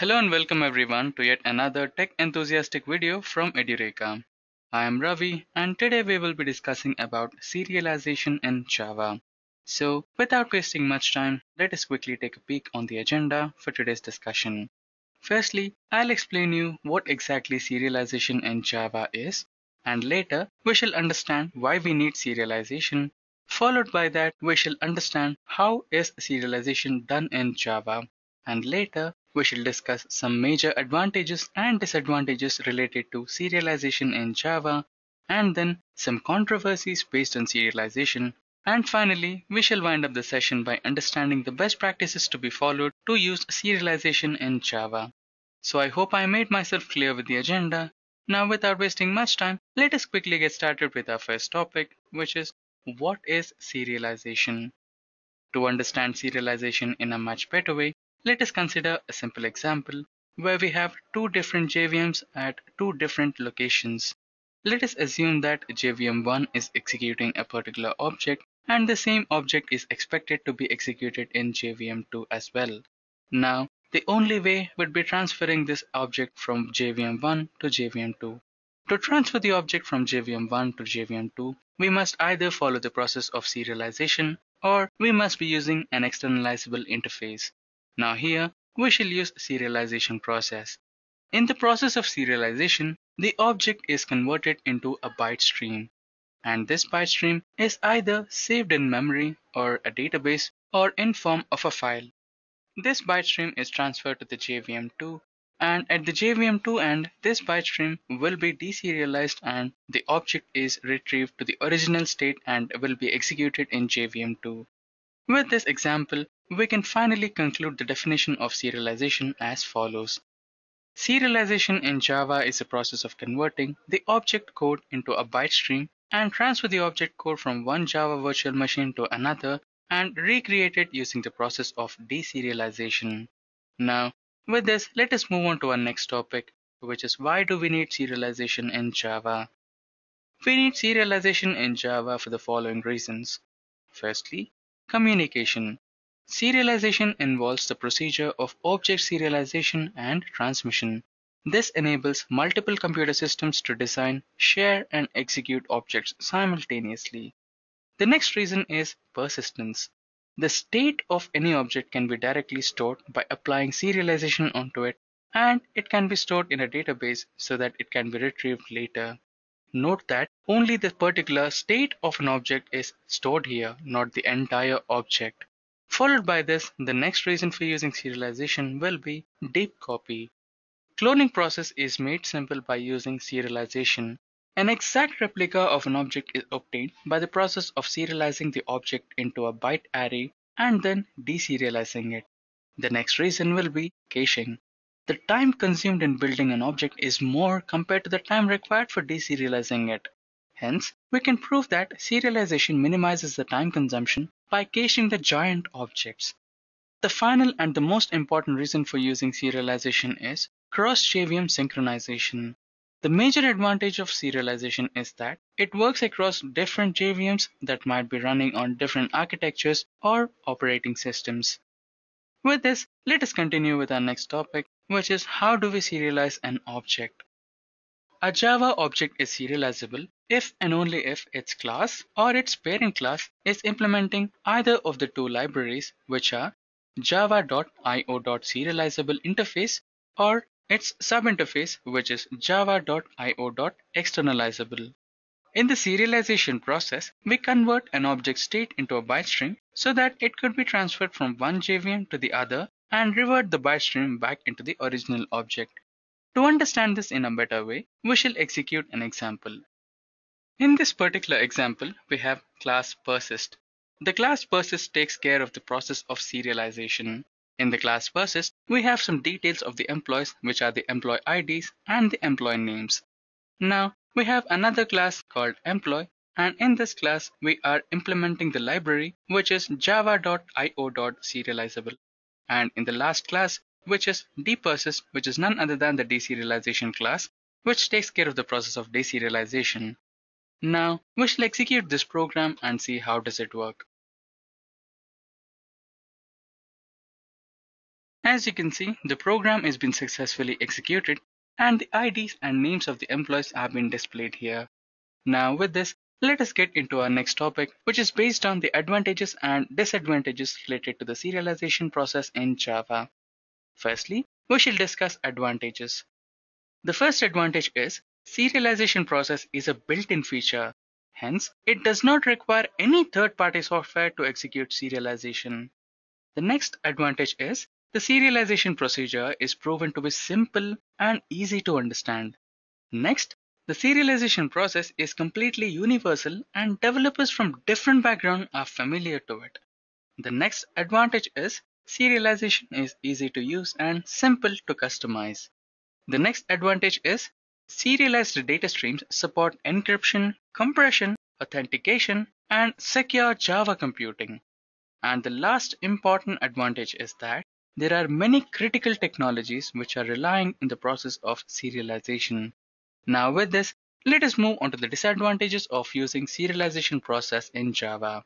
Hello and welcome everyone to yet another tech enthusiastic video from Edureka. I am Ravi and today we will be discussing about serialization in Java. So without wasting much time, let us quickly take a peek on the agenda for today's discussion. Firstly, I'll explain you what exactly serialization in Java is and later we shall understand why we need serialization. Followed by that, we shall understand how is serialization done in Java and later we shall discuss some major advantages and disadvantages related to serialization in Java and then some controversies based on serialization. And finally, we shall wind up the session by understanding the best practices to be followed to use serialization in Java. So I hope I made myself clear with the agenda. Now without wasting much time, let us quickly get started with our first topic, which is what is serialization? To understand serialization in a much better way, let us consider a simple example where we have two different JVMs at two different locations. Let us assume that JVM1 is executing a particular object and the same object is expected to be executed in JVM2 as well. Now, the only way would be transferring this object from JVM1 to JVM2. To transfer the object from JVM1 to JVM2, we must either follow the process of serialization or we must be using an externalizable interface. Now here, we shall use serialization process. In the process of serialization, the object is converted into a byte stream. And this byte stream is either saved in memory or a database or in form of a file. This byte stream is transferred to the JVM2 and at the JVM2 end, this byte stream will be deserialized and the object is retrieved to the original state and will be executed in JVM2. With this example, we can finally conclude the definition of serialization as follows. Serialization in Java is a process of converting the object code into a byte stream and transfer the object code from one Java virtual machine to another and recreate it using the process of deserialization. Now, with this, let us move on to our next topic, which is why do we need serialization in Java? We need serialization in Java for the following reasons. Firstly, communication. Serialization involves the procedure of object serialization and transmission. This enables multiple computer systems to design, share, and execute objects simultaneously. The next reason is persistence. The state of any object can be directly stored by applying serialization onto it, and it can be stored in a database so that it can be retrieved later. Note that only the particular state of an object is stored here, not the entire object. Followed by this, the next reason for using serialization will be deep copy. Cloning process is made simple by using serialization. An exact replica of an object is obtained by the process of serializing the object into a byte array and then deserializing it. The next reason will be caching. The time consumed in building an object is more compared to the time required for deserializing it. Hence, we can prove that serialization minimizes the time consumption by caching the giant objects. The final and the most important reason for using serialization is cross-JVM synchronization. The major advantage of serialization is that it works across different JVMs that might be running on different architectures or operating systems. With this, let us continue with our next topic, which is how do we serialize an object. A Java object is serializable if and only if its class or its parent class is implementing either of the two libraries which are java.io.serializable interface or its subinterface which is java.io.externalizable. In the serialization process, we convert an object state into a byte stream so that it could be transferred from one JVM to the other and revert the byte stream back into the original object. To understand this in a better way, we shall execute an example. In this particular example, we have class persist. The class persist takes care of the process of serialization. In the class persist, we have some details of the employees, which are the employee IDs and the employee names. Now, we have another class called employee, and in this class, we are implementing the library, which is java.io.serializable. And in the last class, which is dpersist, which is none other than the deserialization class, which takes care of the process of deserialization. Now, we shall execute this program and see how does it work. As you can see, the program has been successfully executed and the IDs and names of the employees have been displayed here. Now with this, let us get into our next topic, which is based on the advantages and disadvantages related to the serialization process in Java. Firstly, we shall discuss advantages. The first advantage is serialization process is a built-in feature. Hence, it does not require any third-party software to execute serialization. The next advantage is the serialization procedure is proven to be simple and easy to understand. Next, the serialization process is completely universal and developers from different backgrounds are familiar to it. The next advantage is serialization is easy to use and simple to customize. The next advantage is serialized data streams support encryption, compression, authentication, and secure Java computing. And the last important advantage is that there are many critical technologies which are relying in the process of serialization. Now with this, let us move on to the disadvantages of using serialization process in Java.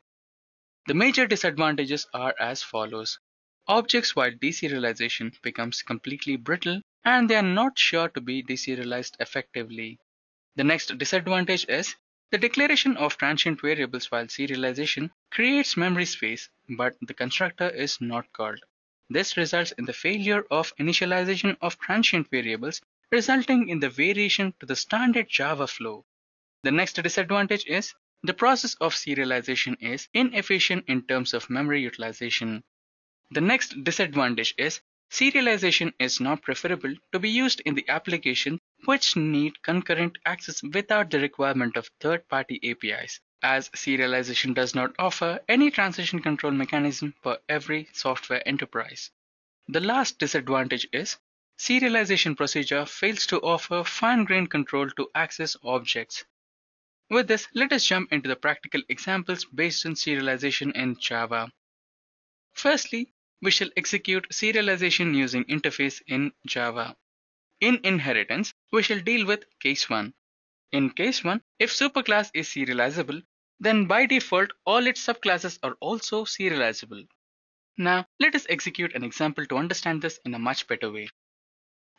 The major disadvantages are as follows. Objects while deserialization becomes completely brittle and they are not sure to be deserialized effectively. The next disadvantage is the declaration of transient variables while serialization creates memory space, but the constructor is not called. This results in the failure of initialization of transient variables resulting in the variation to the standard Java flow. The next disadvantage is the process of serialization is inefficient in terms of memory utilization. The next disadvantage is serialization is not preferable to be used in the application which need concurrent access without the requirement of third-party APIs, as serialization does not offer any transition control mechanism for every software enterprise. The last disadvantage is serialization procedure fails to offer fine-grained control to access objects. With this, let us jump into the practical examples based on serialization in Java. Firstly, we shall execute serialization using interface in Java. In inheritance, we shall deal with case 1. In case 1, if superclass is serializable, then by default all its subclasses are also serializable. Now let us execute an example to understand this in a much better way.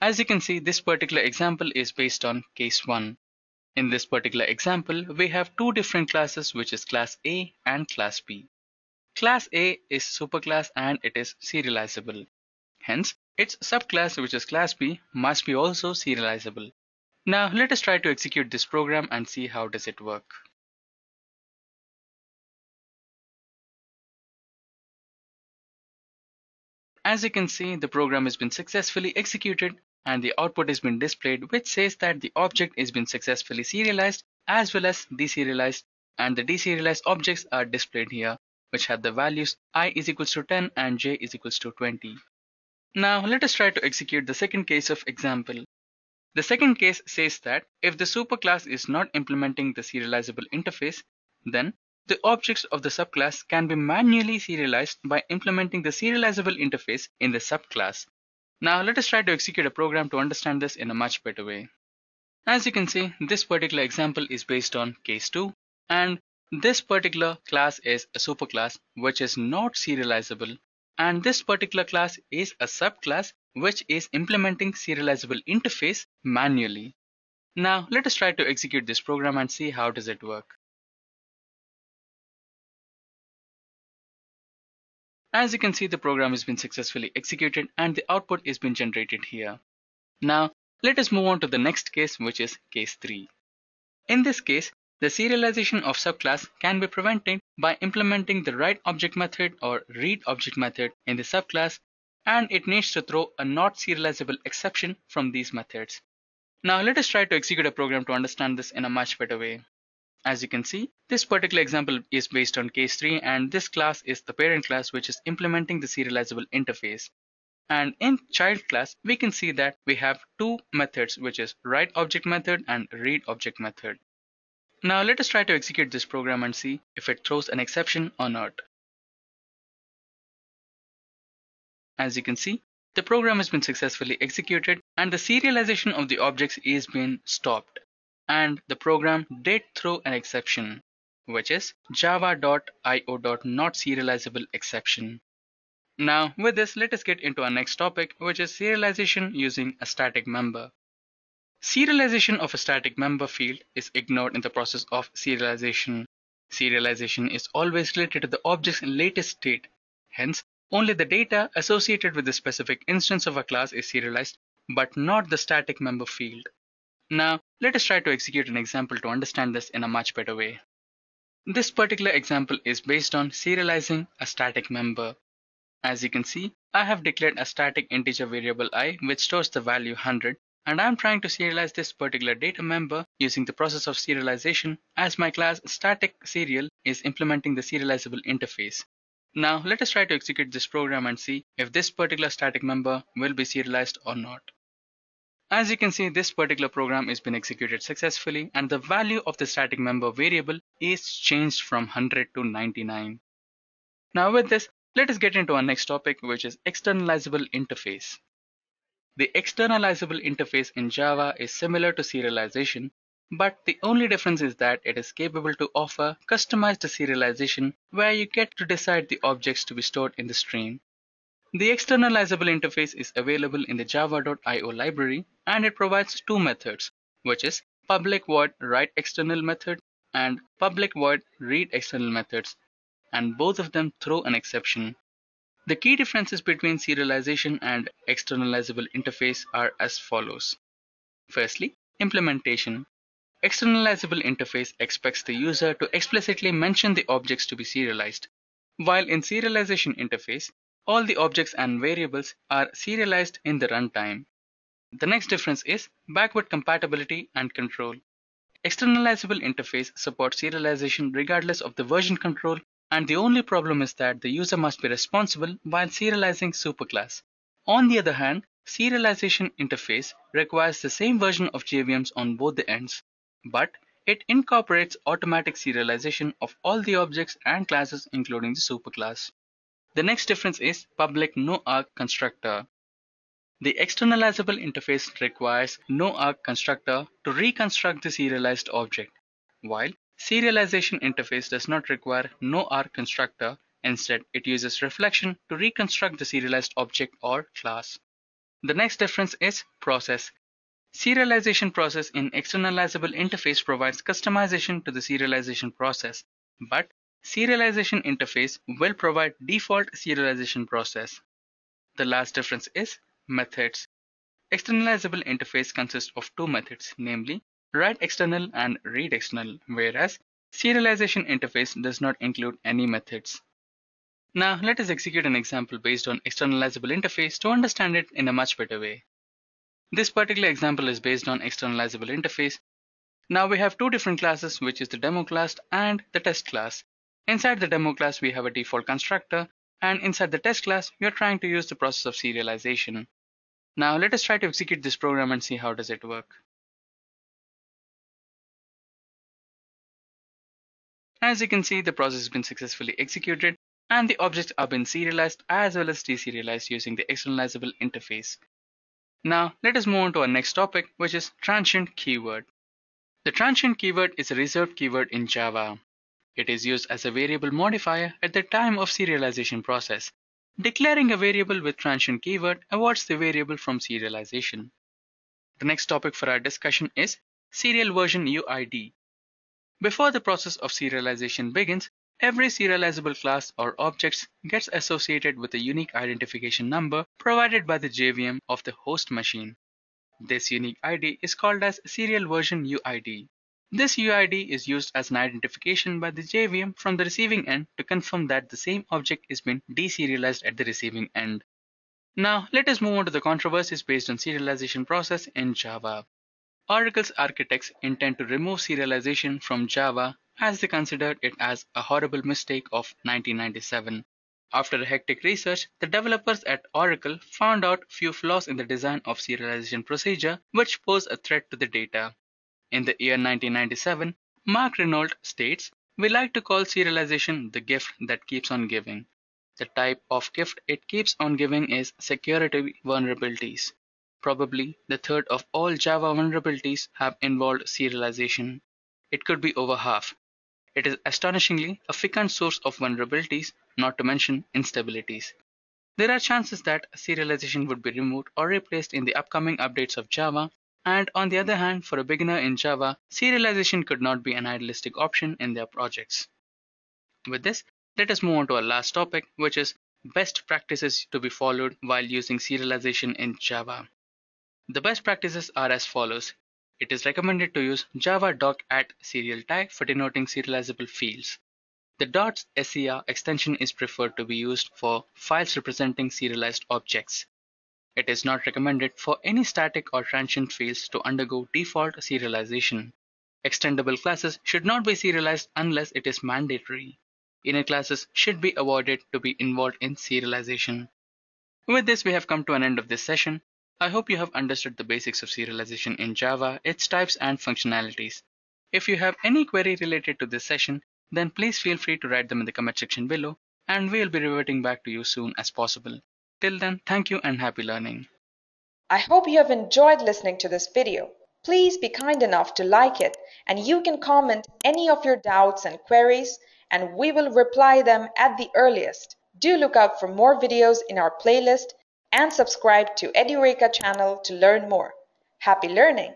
As you can see, this particular example is based on case 1. In this particular example, we have two different classes which is class A and class B. Class A is superclass and it is serializable. Hence, its subclass which is class B must be also serializable. Now let us try to execute this program and see how does it work. As you can see, the program has been successfully executed and the output has been displayed which says that the object has been successfully serialized as well as deserialized and the deserialized objects are displayed here which have the values i is equals to 10 and j is equals to 20. Now let us try to execute the second case of example. The second case says that if the superclass is not implementing the serializable interface, then the objects of the subclass can be manually serialized by implementing the serializable interface in the subclass. Now let us try to execute a program to understand this in a much better way. As you can see, this particular example is based on case 2 and this particular class is a superclass which is not serializable and this particular class is a subclass which is implementing serializable interface manually. Now let us try to execute this program and see how does it work. As you can see, the program has been successfully executed and the output is been generated here. Now, let us move on to the next case, which is case 3. In this case, the serialization of subclass can be prevented by implementing the write object method or read object method in the subclass and it needs to throw a not serializable exception from these methods. Now let us try to execute a program to understand this in a much better way. As you can see, this particular example is based on case 3 and this class is the parent class which is implementing the serializable interface. And in child class, we can see that we have two methods which is write object method and read object method. Now let us try to execute this program and see if it throws an exception or not. As you can see, the program has been successfully executed and the serialization of the objects is being stopped and the program did throw an exception, which is java.io.notSerializable exception. Now with this, let us get into our next topic, which is serialization using a static member. Serialization of a static member field is ignored in the process of serialization. Serialization is always related to the object's latest state. Hence, only the data associated with the specific instance of a class is serialized, but not the static member field. Now, let us try to execute an example to understand this in a much better way. This particular example is based on serializing a static member. As you can see, I have declared a static integer variable i which stores the value 100 and I'm trying to serialize this particular data member using the process of serialization as my class static serial is implementing the serializable interface. Now let us try to execute this program and see if this particular static member will be serialized or not. As you can see, this particular program is been executed successfully and the value of the static member variable is changed from 100 to 99. Now with this, let us get into our next topic, which is externalizable interface. The externalizable interface in Java is similar to serialization, but the only difference is that it is capable to offer customized serialization where you get to decide the objects to be stored in the stream. The externalizable interface is available in the java.io library and it provides two methods, which is public void write external method and public void read external methods and both of them throw an exception. The key differences between serialization and externalizable interface are as follows. Firstly, implementation. Externalizable interface expects the user to explicitly mention the objects to be serialized, while in serialization interface, all the objects and variables are serialized in the runtime. The next difference is backward compatibility and control. Externalizable interface supports serialization regardless of the version control and the only problem is that the user must be responsible while serializing superclass. On the other hand, serialization interface requires the same version of JVMs on both the ends, but it incorporates automatic serialization of all the objects and classes including the superclass. The next difference is public no-arg constructor. The externalizable interface requires no-arg constructor to reconstruct the serialized object, while Serialization interface does not require no-arg constructor, instead it uses reflection to reconstruct the serialized object or class. The next difference is process. Serialization process in externalizable interface provides customization to the serialization process, but serialization interface will provide default serialization process. The last difference is methods. Externalizable interface consists of two methods, namely write external and read external, whereas serialization interface does not include any methods. Now let us execute an example based on externalizable interface to understand it in a much better way. This particular example is based on externalizable interface. Now we have two different classes which is the demo class and the test class. Inside the demo class we have a default constructor and inside the test class we are trying to use the process of serialization. Now let us try to execute this program and see how does it work. As you can see, the process has been successfully executed and the objects are being serialized as well as deserialized using the externalizable interface. Now let us move on to our next topic which is transient keyword. The transient keyword is a reserved keyword in Java. It is used as a variable modifier at the time of serialization process. Declaring a variable with transient keyword avoids the variable from serialization. The next topic for our discussion is serial version UID. Before the process of serialization begins, every serializable class or objects gets associated with a unique identification number provided by the JVM of the host machine. This unique ID is called as serial version UID. This UID is used as an identification by the JVM from the receiving end to confirm that the same object is being deserialized at the receiving end. Now let us move on to the controversies based on serialization process in Java. Oracle's architects intend to remove serialization from Java as they considered it as a horrible mistake of 1997. After a hectic research, the developers at Oracle found out few flaws in the design of serialization procedure which pose a threat to the data. In the year 1997, Mark Reinhold states, We like to call serialization the gift that keeps on giving. The type of gift it keeps on giving is security vulnerabilities. Probably the third of all Java vulnerabilities have involved serialization. It could be over half. It is astonishingly a fecund source of vulnerabilities, not to mention instabilities. There are chances that serialization would be removed or replaced in the upcoming updates of Java, and on the other hand, for a beginner in Java, serialization could not be an idealistic option in their projects. With this, let us move on to our last topic, which is best practices to be followed while using serialization in Java. The best practices are as follows. It is recommended to use java doc at serial tag for denoting serializable fields. The .ser extension is preferred to be used for files representing serialized objects. It is not recommended for any static or transient fields to undergo default serialization. Extendable classes should not be serialized unless it is mandatory. Inner classes should be avoided to be involved in serialization. With this, we have come to an end of this session. I hope you have understood the basics of serialization in Java, its types and functionalities. If you have any query related to this session, then please feel free to write them in the comment section below and we'll be reverting back to you soon as possible. Till then, thank you and happy learning. I hope you have enjoyed listening to this video. Please be kind enough to like it and you can comment any of your doubts and queries and we will reply them at the earliest. Do look out for more videos in our playlist and subscribe to Edureka channel to learn more. Happy learning!